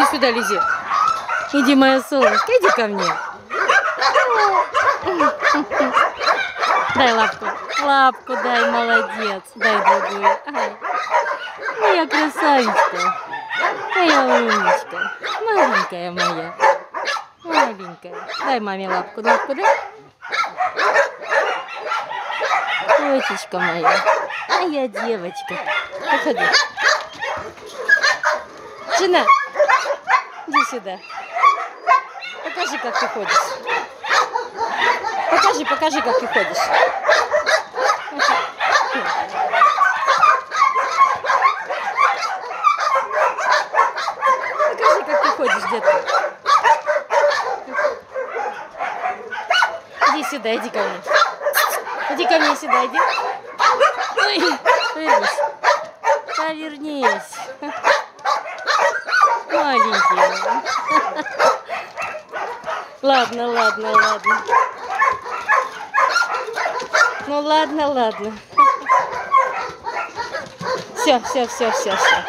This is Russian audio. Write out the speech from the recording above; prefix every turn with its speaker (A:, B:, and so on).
A: Иди сюда, Лизи. Иди, моя солнышко, иди ко мне. Дай лапку. Лапку дай, молодец. Дай другую. Моя красавичка. Моя умничка. Маленькая моя. Маленькая. Дай маме лапку. Лапку дай. Дочечка моя. Моя девочка. Подходи. Жена, сюда. Покажи, как ты ходишь. Покажи, покажи, как ты ходишь. Покажи, как ты ходишь, детка. Иди сюда, иди ко мне. Иди ко мне сюда, иди. Ой, повернись. Повернись. Маленький. Ладно, ладно, ладно. Ну ладно, ладно. Все, все, все, все, все.